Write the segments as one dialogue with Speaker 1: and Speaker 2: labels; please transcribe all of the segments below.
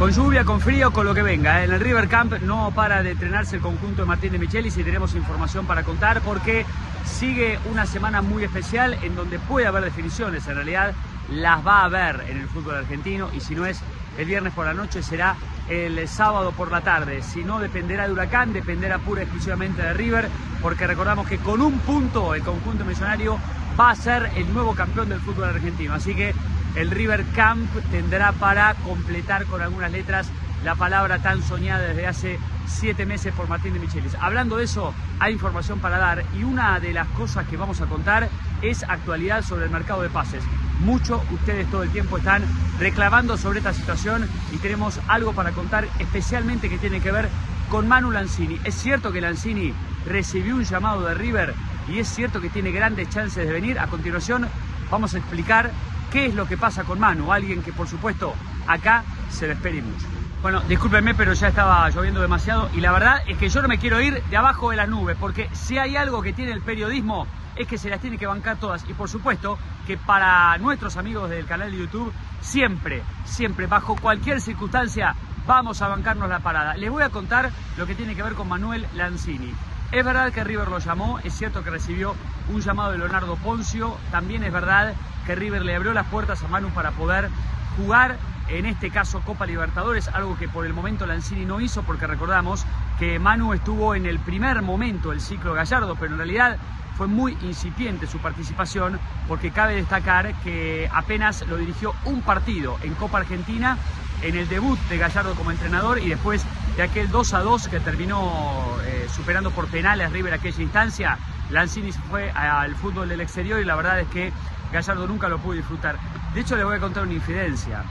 Speaker 1: Con lluvia, con frío, con lo que venga. ¿eh? En el River Camp no para de entrenarse el conjunto de Martín de Michelis y tenemos información para contar porque sigue una semana muy especial en donde puede haber definiciones. En realidad las va a haber en el fútbol argentino y si no es el viernes por la noche será el sábado por la tarde. Si no dependerá de Huracán, dependerá pura y exclusivamente de River porque recordamos que con un punto el conjunto millonario va a ser el nuevo campeón del fútbol argentino. Así que el River Camp tendrá para completar con algunas letras la palabra tan soñada desde hace siete meses por Martín de Michelis. Hablando de eso, hay información para dar y una de las cosas que vamos a contar es actualidad sobre el mercado de pases. Mucho ustedes todo el tiempo están reclamando sobre esta situación y tenemos algo para contar especialmente que tiene que ver con Manu Lanzini. Es cierto que Lanzini recibió un llamado de River y es cierto que tiene grandes chances de venir. A continuación vamos a explicar qué es lo que pasa con Manu, alguien que por supuesto acá se lo espera mucho. Bueno, discúlpenme, pero ya estaba lloviendo demasiado y la verdad es que yo no me quiero ir de abajo de las nubes, porque si hay algo que tiene el periodismo es que se las tiene que bancar todas y por supuesto que para nuestros amigos del canal de YouTube siempre, siempre, bajo cualquier circunstancia vamos a bancarnos la parada. Les voy a contar lo que tiene que ver con Manuel Lanzini. Es verdad que River lo llamó, es cierto que recibió un llamado de Leonardo Poncio, también es verdad que River le abrió las puertas a Manu para poder jugar en este caso Copa Libertadores, algo que por el momento Lanzini no hizo porque recordamos que Manu estuvo en el primer momento del ciclo Gallardo, pero en realidad fue muy incipiente su participación porque cabe destacar que apenas lo dirigió un partido en Copa Argentina en el debut de Gallardo como entrenador y después de aquel 2 a 2 que terminó eh, superando por penales River aquella instancia, Lanzini se fue al fútbol del exterior y la verdad es que Gallardo nunca lo pudo disfrutar. De hecho, le voy a contar una infidencia.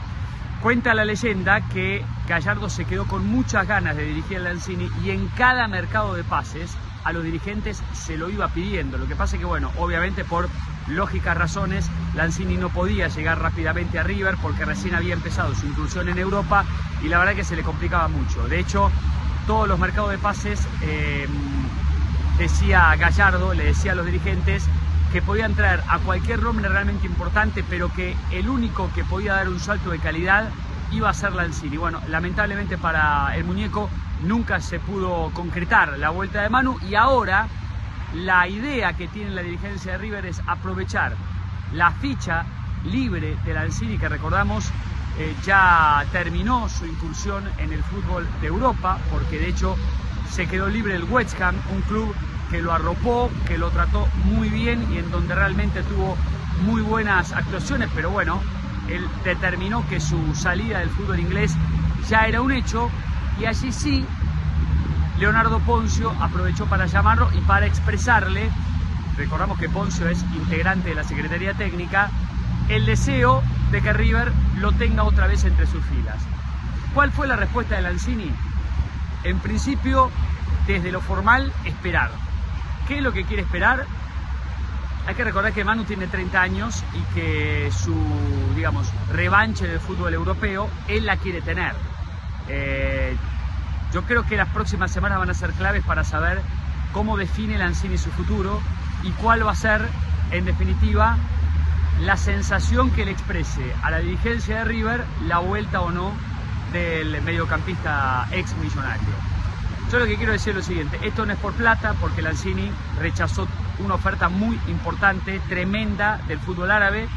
Speaker 1: Cuenta la leyenda que Gallardo se quedó con muchas ganas de dirigir a Lanzini y en cada mercado de pases a los dirigentes se lo iba pidiendo. Lo que pasa es que, bueno, obviamente por lógicas razones, Lanzini no podía llegar rápidamente a River porque recién había empezado su incursión en Europa y la verdad que se le complicaba mucho. De hecho, todos los mercados de pases, eh, decía Gallardo, le decía a los dirigentes que podían traer a cualquier nombre realmente importante, pero que el único que podía dar un salto de calidad iba a ser Lanzini. Bueno, lamentablemente para el muñeco nunca se pudo concretar la vuelta de Manu y ahora la idea que tiene la dirigencia de River es aprovechar la ficha libre de Lanzini, que recordamos eh, ya terminó su incursión en el fútbol de Europa, porque de hecho se quedó libre el West Ham, un club que lo arropó, que lo trató muy bien y en donde realmente tuvo muy buenas actuaciones, pero bueno, él determinó que su salida del fútbol inglés ya era un hecho y allí sí Leonardo Poncio aprovechó para llamarlo y para expresarle, recordamos que Poncio es integrante de la Secretaría Técnica, el deseo de que River lo tenga otra vez entre sus filas. ¿Cuál fue la respuesta de Lanzini? En principio, desde lo formal, esperar. ¿Qué es lo que quiere esperar? Hay que recordar que Manu tiene 30 años y que su, digamos, revanche del fútbol europeo, él la quiere tener. Eh, yo creo que las próximas semanas van a ser claves para saber cómo define Lanzini su futuro y cuál va a ser, en definitiva, la sensación que le exprese a la dirigencia de River la vuelta o no del mediocampista ex millonario. Yo lo que quiero decir es lo siguiente, esto no es por plata porque Lanzini rechazó una oferta muy importante, tremenda del fútbol árabe.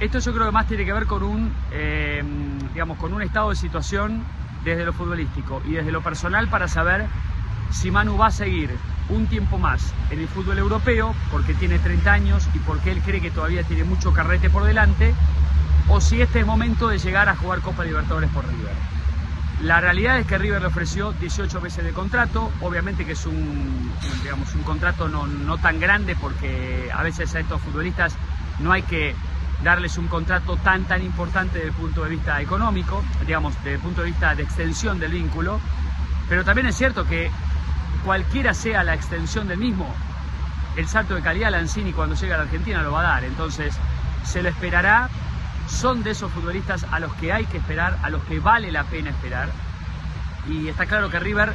Speaker 1: Esto yo creo que más tiene que ver con un, eh, digamos, con un estado de situación desde lo futbolístico y desde lo personal para saber si Manu va a seguir un tiempo más en el fútbol europeo porque tiene 30 años y porque él cree que todavía tiene mucho carrete por delante o si este es momento de llegar a jugar Copa Libertadores por River. La realidad es que River le ofreció 18 meses de contrato, obviamente que es un, digamos, un contrato no, no tan grande porque a veces a estos futbolistas no hay que darles un contrato tan tan importante desde el punto de vista económico, digamos, desde el punto de vista de extensión del vínculo, pero también es cierto que cualquiera sea la extensión del mismo, el salto de calidad Lanzini cuando llegue a la Argentina lo va a dar, entonces se lo esperará, son de esos futbolistas a los que hay que esperar, a los que vale la pena esperar, y está claro que River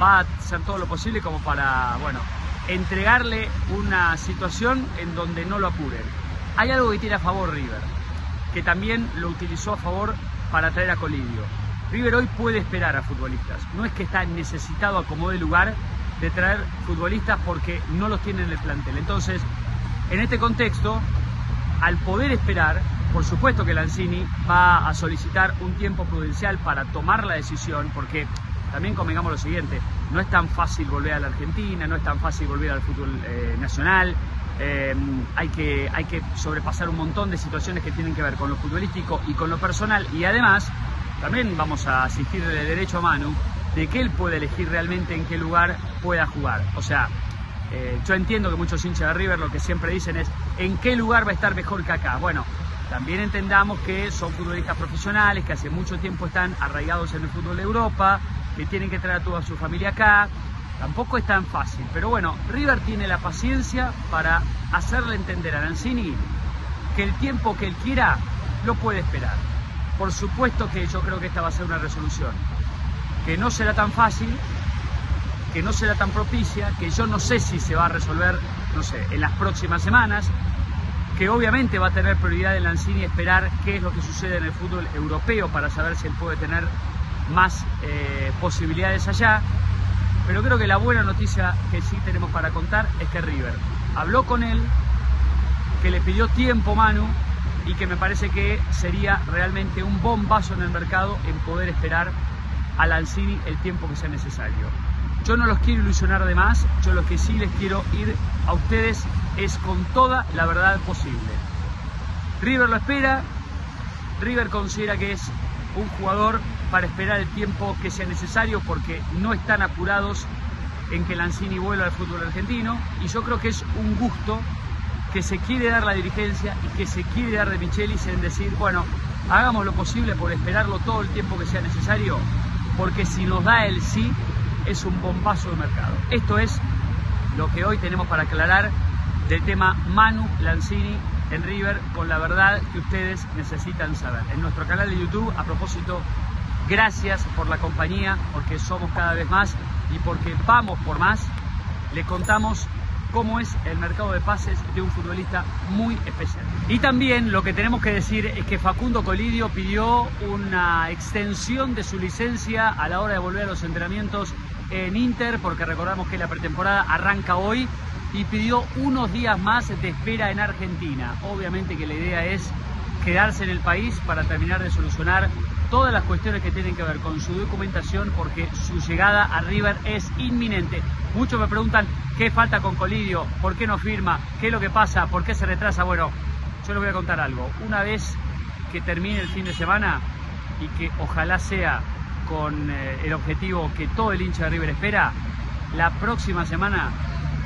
Speaker 1: va a hacer todo lo posible como para, bueno, entregarle una situación en donde no lo apuren. Hay algo que tiene a favor River, que también lo utilizó a favor para traer a Colidio. River hoy puede esperar a futbolistas. No es que está necesitado a como de lugar de traer futbolistas porque no los tiene en el plantel. Entonces, en este contexto, al poder esperar, por supuesto que Lanzini va a solicitar un tiempo prudencial para tomar la decisión, porque también convengamos lo siguiente, no es tan fácil volver a la Argentina, no es tan fácil volver al fútbol eh, nacional, eh, hay, que, hay que sobrepasar un montón de situaciones que tienen que ver con lo futbolístico y con lo personal, y además también vamos a asistir de derecho a Manu de que él puede elegir realmente en qué lugar pueda jugar. O sea, eh, yo entiendo que muchos hinchas de River lo que siempre dicen es en qué lugar va a estar mejor que acá. Bueno, también entendamos que son futbolistas profesionales, que hace mucho tiempo están arraigados en el fútbol de Europa, que tienen que traer a toda su familia acá. Tampoco es tan fácil, pero bueno, River tiene la paciencia para hacerle entender a Lanzini que el tiempo que él quiera lo puede esperar. Por supuesto que yo creo que esta va a ser una resolución que no será tan fácil, que no será tan propicia, que yo no sé si se va a resolver, no sé, en las próximas semanas, que obviamente va a tener prioridad en Lanzini esperar qué es lo que sucede en el fútbol europeo para saber si él puede tener más eh, posibilidades allá. Pero creo que la buena noticia que sí tenemos para contar es que River habló con él, que le pidió tiempo Manu y que me parece que sería realmente un bombazo en el mercado en poder esperar a Lanzini el tiempo que sea necesario. Yo no los quiero ilusionar de más, yo lo que sí les quiero ir a ustedes es con toda la verdad posible. River lo espera, River considera que es un jugador para esperar el tiempo que sea necesario porque no están apurados en que Lanzini vuelva al fútbol argentino y yo creo que es un gusto que se quiere dar la dirigencia y que se quiere dar de Michelis en decir, bueno, hagamos lo posible por esperarlo todo el tiempo que sea necesario porque si nos da el sí, es un bombazo de mercado. Esto es lo que hoy tenemos para aclarar del tema Manu Lanzini en River con la verdad que ustedes necesitan saber. En nuestro canal de YouTube, a propósito, gracias por la compañía, porque somos cada vez más y porque vamos por más. Le contamos cómo es el mercado de pases de un futbolista muy especial. Y también lo que tenemos que decir es que Facundo Colidio pidió una extensión de su licencia a la hora de volver a los entrenamientos en Inter, porque recordamos que la pretemporada arranca hoy y pidió unos días más de espera en Argentina. Obviamente que la idea es quedarse en el país para terminar de solucionar todas las cuestiones que tienen que ver con su documentación porque su llegada a River es inminente. Muchos me preguntan qué falta con Colidio, por qué no firma, qué es lo que pasa, por qué se retrasa. Bueno, yo les voy a contar algo. Una vez que termine el fin de semana y que ojalá sea con eh, el objetivo que todo el hincha de River espera, la próxima semana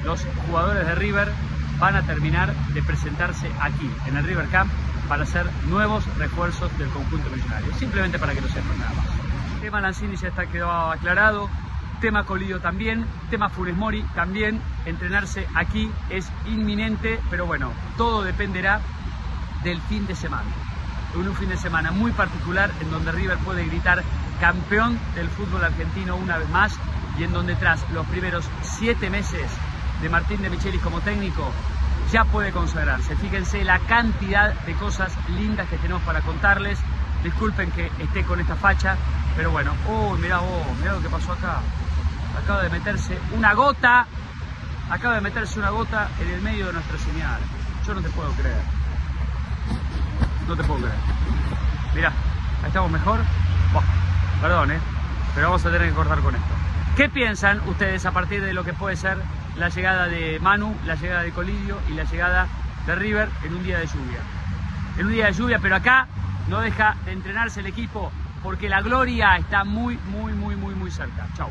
Speaker 1: los jugadores de River van a terminar de presentarse aquí, en el River Camp, para hacer nuevos refuerzos del conjunto millonario. Simplemente para que lo sepan nada más. El tema Lanzini ya está quedó aclarado. Tema Colidio también, tema Funes Mori también. Entrenarse aquí es inminente, pero bueno, todo dependerá del fin de semana. Un fin de semana muy particular en donde River puede gritar campeón del fútbol argentino una vez más y en donde tras los primeros siete meses de Martín de Michelis como técnico ya puede consagrarse. Fíjense la cantidad de cosas lindas que tenemos para contarles. Disculpen que esté con esta facha, pero bueno, uy, mirá vos, mirá lo que pasó acá. Acaba de meterse una gota, acaba de meterse una gota en el medio de nuestra señal. Yo no te puedo creer. No te puedo creer. Mirá, ahí estamos mejor. perdón, ¿eh? Pero vamos a tener que cortar con esto. ¿Qué piensan ustedes a partir de lo que puede ser la llegada de Manu, la llegada de Colidio y la llegada de River en un día de lluvia. En un día de lluvia, pero acá no deja de entrenarse el equipo porque la gloria está muy, muy, muy, muy, muy cerca. Chau.